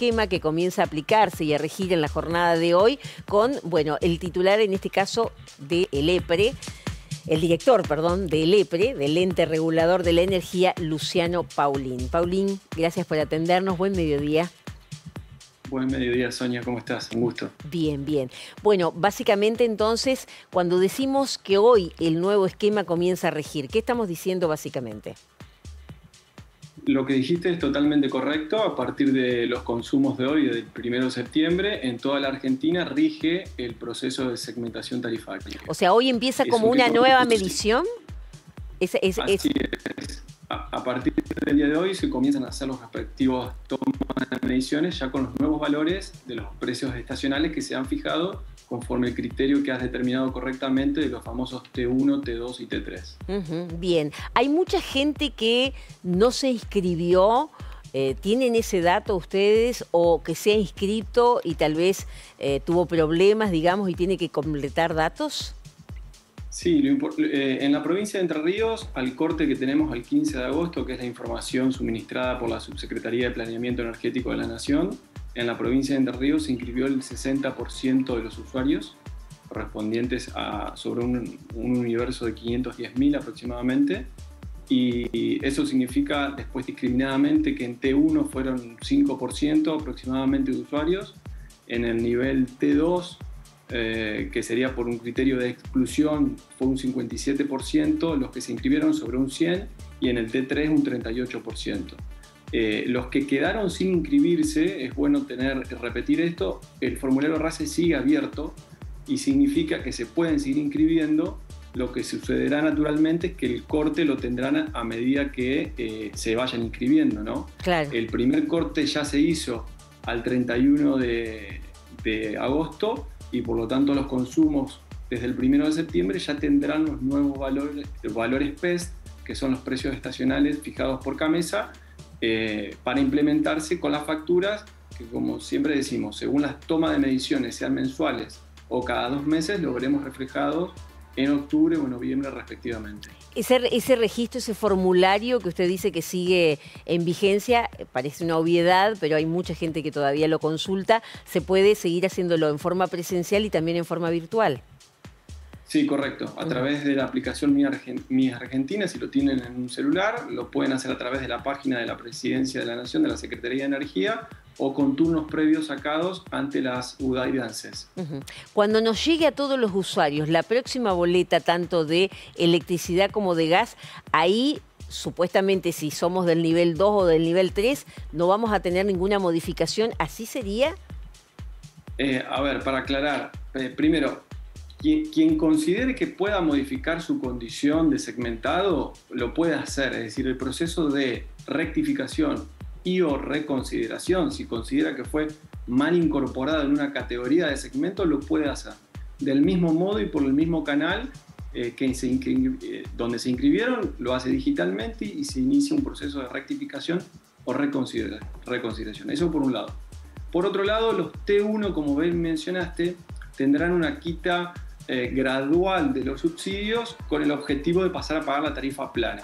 esquema que comienza a aplicarse y a regir en la jornada de hoy con, bueno, el titular en este caso de el EPRE el director, perdón, del EPRE, del ente regulador de la energía, Luciano Paulín. Paulín, gracias por atendernos. Buen mediodía. Buen mediodía, Sonia, ¿cómo estás? Un gusto. Bien, bien. Bueno, básicamente entonces, cuando decimos que hoy el nuevo esquema comienza a regir, ¿qué estamos diciendo básicamente? Lo que dijiste es totalmente correcto. A partir de los consumos de hoy, del 1 de septiembre, en toda la Argentina rige el proceso de segmentación tarifaria. O sea, hoy empieza como una nueva medición. Es, es, Así es a partir del día de hoy se comienzan a hacer los respectivos tomas de mediciones ya con los nuevos valores de los precios estacionales que se han fijado conforme el criterio que has determinado correctamente de los famosos T1, T2 y T3. bien, hay mucha gente que no se inscribió. Eh, ¿Tienen ese dato ustedes o que se ha inscrito y tal vez eh, tuvo problemas, digamos, y tiene que completar datos? Sí, eh, en la provincia de Entre Ríos, al corte que tenemos al 15 de agosto, que es la información suministrada por la Subsecretaría de Planeamiento Energético de la Nación, en la provincia de Entre Ríos se inscribió el 60% de los usuarios, correspondientes a sobre un, universo de 510.000 aproximadamente, y eso significa después discriminadamente que en T1 fueron 5% aproximadamente de usuarios, en el nivel T2 eh, que sería por un criterio de exclusión, fue un 57% los que se inscribieron sobre un 100 y en el T3 un 38%. Eh, los que quedaron sin inscribirse, es bueno tener, repetir esto, el formulario RACE sigue abierto y significa que se pueden seguir inscribiendo. Lo que sucederá naturalmente es que el corte lo tendrán a medida que eh, se vayan inscribiendo, ¿no? El primer corte ya se hizo al 31 de, de agosto y por lo tanto los consumos desde el 1 de septiembre ya tendrán los nuevos valores, valores PES, que son los precios estacionales fijados por Camesa, eh, para implementarse con las facturas que, como siempre decimos, según las tomas de mediciones, sean mensuales o cada dos meses, lo veremos reflejado en octubre o noviembre respectivamente. Ese, ese registro, ese formulario que usted dice que sigue en vigencia, eh, parece una obviedad, pero hay mucha gente que todavía lo consulta, ¿se puede seguir haciéndolo en forma presencial y también en forma virtual? Sí, correcto. A través de la aplicación Mi, Argentina, si lo tienen en un celular, lo pueden hacer a través de la página de la Presidencia de la Nación, de la Secretaría de Energía, o con turnos previos sacados ante las UDAI de ANSES. Cuando nos llegue a todos los usuarios la próxima boleta, tanto de electricidad como de gas, ahí supuestamente si somos del nivel 2 o del nivel 3, no vamos a tener ninguna modificación. ¿Así sería? Eh, a ver, para aclarar, eh, primero, quien, considere que pueda modificar su condición de segmentado, lo puede hacer. Es decir, el proceso de rectificación y o reconsideración, si considera que fue mal incorporado en una categoría de segmento, lo puede hacer. Del mismo modo y por el mismo canal eh, que se eh, donde se inscribieron, lo hace digitalmente y se inicia un proceso de rectificación o reconsideración. Eso por un lado. Por otro lado, los T1, como bien mencionaste, tendrán una quita eh, gradual de los subsidios con el objetivo de pasar a pagar la tarifa plana.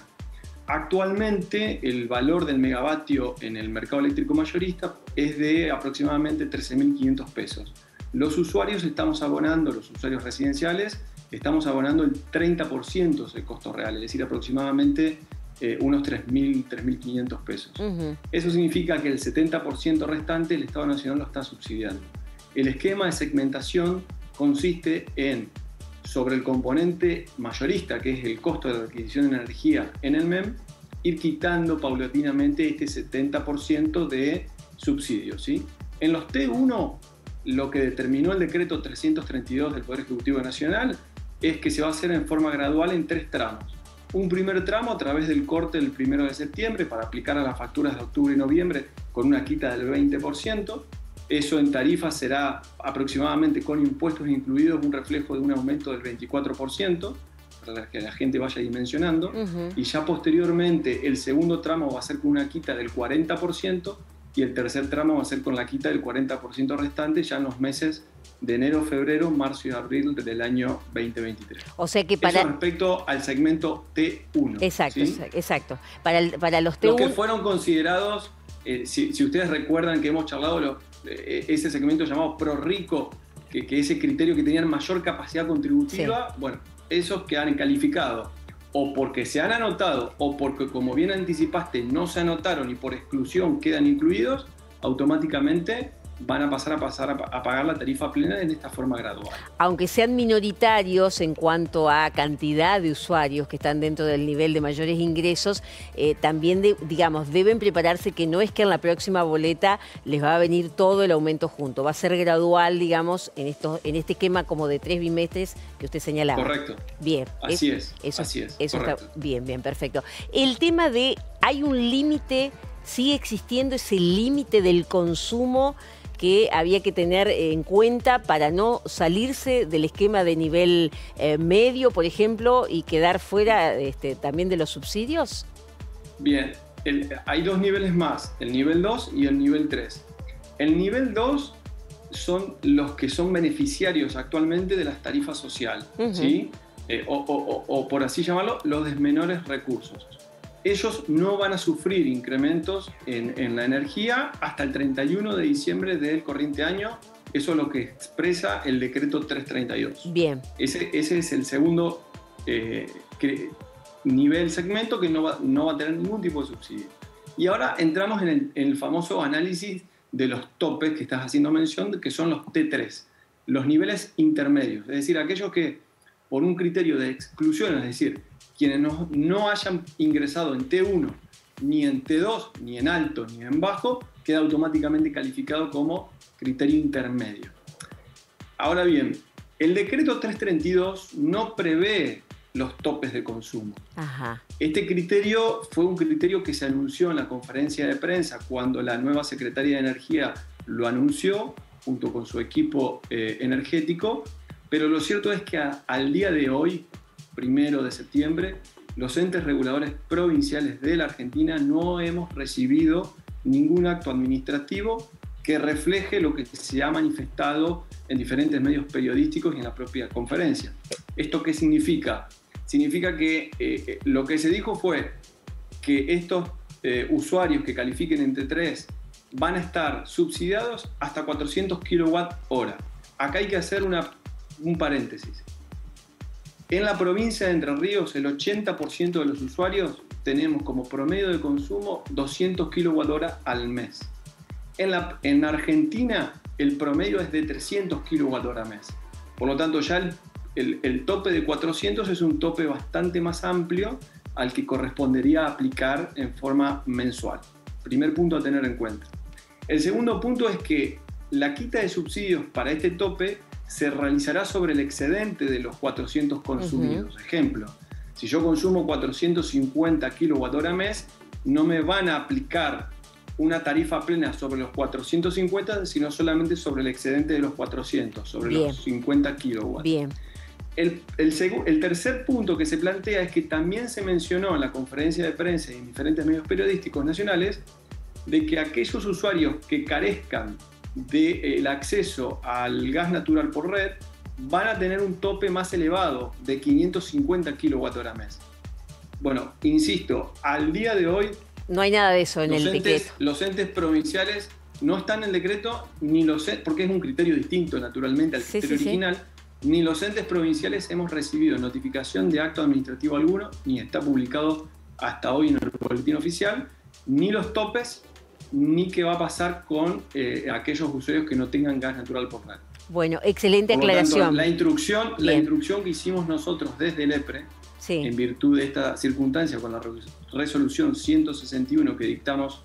Actualmente el valor del megavatio en el mercado eléctrico mayorista es de aproximadamente 13.500 pesos. Los usuarios estamos abonando, los usuarios residenciales, estamos abonando el 30% del costo real, es decir, aproximadamente eh, unos 3.000, 3.500 pesos. Eso significa que el 70% restante el Estado Nacional lo está subsidiando. El esquema de segmentación consiste en, sobre el componente mayorista, que es el costo de la adquisición de energía en el MEM, ir quitando paulatinamente este 70% de subsidios. ¿sí? En los T1, lo que determinó el decreto 332 del Poder Ejecutivo Nacional es que se va a hacer en forma gradual en tres tramos. Un primer tramo a través del corte del 1 de septiembre para aplicar a las facturas de octubre y noviembre con una quita del 20%. Eso en tarifa será aproximadamente con impuestos incluidos un reflejo de un aumento del 24%, para que la gente vaya dimensionando. Y ya posteriormente el segundo tramo va a ser con una quita del 40% y el tercer tramo va a ser con la quita del 40% restante ya en los meses de enero, febrero, marzo y abril del año 2023. O sea que para... Eso respecto al segmento T1. Exacto, exacto. Para, para los T1... Los que fueron considerados eh, si, ustedes recuerdan que hemos charlado eh, ese segmento llamado Pro Rico, que, que, ese criterio que tenían mayor capacidad contributiva, bueno, esos que han calificado o porque se han anotado o porque, como bien anticipaste, no se anotaron y por exclusión quedan incluidos, automáticamente van a pasar a pasar a, pagar la tarifa plena en esta forma gradual. Aunque sean minoritarios en cuanto a cantidad de usuarios que están dentro del nivel de mayores ingresos, eh, también digamos deben prepararse que no es que en la próxima boleta les va a venir todo el aumento junto, va a ser gradual, digamos, en esto, en este esquema como de tres bimestres que usted señalaba. Correcto. Bien. Así es. Eso, así es. Eso está bien, bien, perfecto. El tema de hay un límite sigue existiendo ese límite del consumo que había que tener en cuenta para no salirse del esquema de nivel eh, medio, por ejemplo, y quedar fuera este, también de los subsidios? Bien, hay dos niveles más, el nivel 2 y el nivel 3. El nivel 2 son los que son beneficiarios actualmente de las tarifas sociales, ¿sí? Eh, o, por así llamarlo, los de menores recursos ellos no van a sufrir incrementos en, la energía hasta el 31 de diciembre del corriente año. Eso es lo que expresa el decreto 332. Bien. Ese, ese es el segundo eh, nivel, segmento que no va, no va a tener ningún tipo de subsidio. Y ahora entramos en el, en el famoso análisis de los topes que estás haciendo mención, que son los T3, los niveles intermedios, es decir, aquellos que por un criterio de exclusión, es decir, quienes no, hayan ingresado en T1, ni en T2, ni en alto, ni en bajo, queda automáticamente calificado como criterio intermedio. Ahora bien, el decreto 332 no prevé los topes de consumo. Este criterio fue un criterio que se anunció en la conferencia de prensa cuando la nueva secretaria de Energía lo anunció junto con su equipo eh, energético, pero lo cierto es que al día de hoy primero de septiembre, los entes reguladores provinciales de la Argentina no hemos recibido ningún acto administrativo que refleje lo que se ha manifestado en diferentes medios periodísticos y en la propia conferencia. ¿Esto qué significa? Significa que eh, lo que se dijo fue que estos eh, usuarios que califiquen entre 3 van a estar subsidiados hasta 400 kWh. Acá hay que hacer una, un paréntesis. En la provincia de Entre Ríos, el 80% de los usuarios tenemos como promedio de consumo 200 kWh al mes. En, la, en Argentina, el promedio es de 300 kWh al mes. Por lo tanto, ya el, el, tope de 400 es un tope bastante más amplio al que correspondería aplicar en forma mensual. Primer punto a tener en cuenta. El segundo punto es que la quita de subsidios para este tope se realizará sobre el excedente de los 400 consumidos. Ejemplo, si yo consumo 450 kWh mes, no me van a aplicar una tarifa plena sobre los 450, sino solamente sobre el excedente de los 400, sobre los 50 kW. Bien. El, el, tercer punto que se plantea es que también se mencionó en la conferencia de prensa y en diferentes medios periodísticos nacionales de que aquellos usuarios que carezcan del acceso al gas natural por red van a tener un tope más elevado de 550 kWh mes. Bueno, insisto, al día de hoy... No hay nada de eso en el decreto. Los entes provinciales no están en el decreto, ni los porque es un criterio distinto naturalmente al criterio original, ni los entes provinciales hemos recibido notificación de acto administrativo alguno, ni está publicado hasta hoy en el boletín oficial, ni los topes ni qué va a pasar con eh, aquellos usuarios que no tengan gas natural por red. Bueno, excelente aclaración. la, instrucción, la instrucción que hicimos nosotros desde el EPRE, en virtud de esta circunstancia, con la resolución 161 que dictamos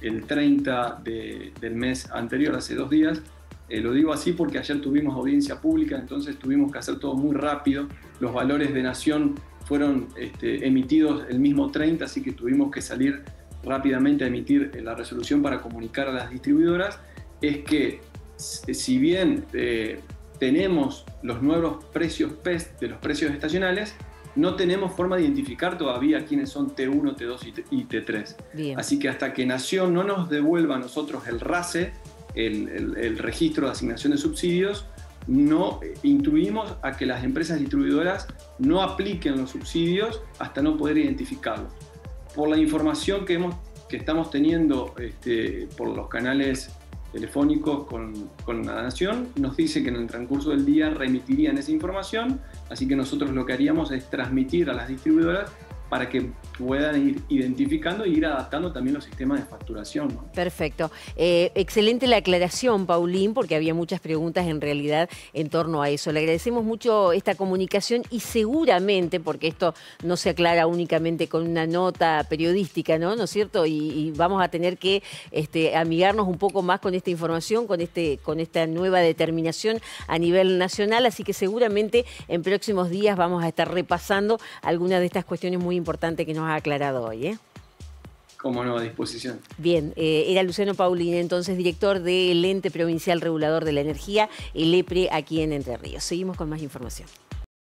el 30 del mes anterior, hace dos días, eh, lo digo así porque ayer tuvimos audiencia pública, entonces tuvimos que hacer todo muy rápido. Los valores de nación fueron este, emitidos el mismo 30, así que tuvimos que salir rápidamente a emitir la resolución para comunicar a las distribuidoras es que si bien eh, tenemos los nuevos precios PEST de los precios estacionales, no tenemos forma de identificar todavía quiénes son T1, T2 y T3. Así que hasta que Nación no nos devuelva a nosotros el RACE, el, el registro de asignación de subsidios, no eh, intuimos a que las empresas distribuidoras no apliquen los subsidios hasta no poder identificarlos por la información que hemos que estamos teniendo este, por los canales telefónicos con, con, la Nación, nos dice que en el transcurso del día remitirían esa información, así que nosotros lo que haríamos es transmitir a las distribuidoras para que puedan ir identificando e ir adaptando también los sistemas de facturación. Perfecto. Eh, excelente la aclaración, Paulín, porque había muchas preguntas en realidad en torno a eso. Le agradecemos mucho esta comunicación y seguramente, porque esto no se aclara únicamente con una nota periodística, ¿no? ¿No es cierto? Y, vamos a tener que este, amigarnos un poco más con esta información, con, este, con esta nueva determinación a nivel nacional, así que seguramente en próximos días vamos a estar repasando algunas de estas cuestiones muy importante que nos ha aclarado hoy. ¿eh? Como no, a disposición. Bien, eh, era Luciano Paulín, entonces director del Ente Provincial Regulador de la Energía, el EPRE, aquí en Entre Ríos. Seguimos con más información.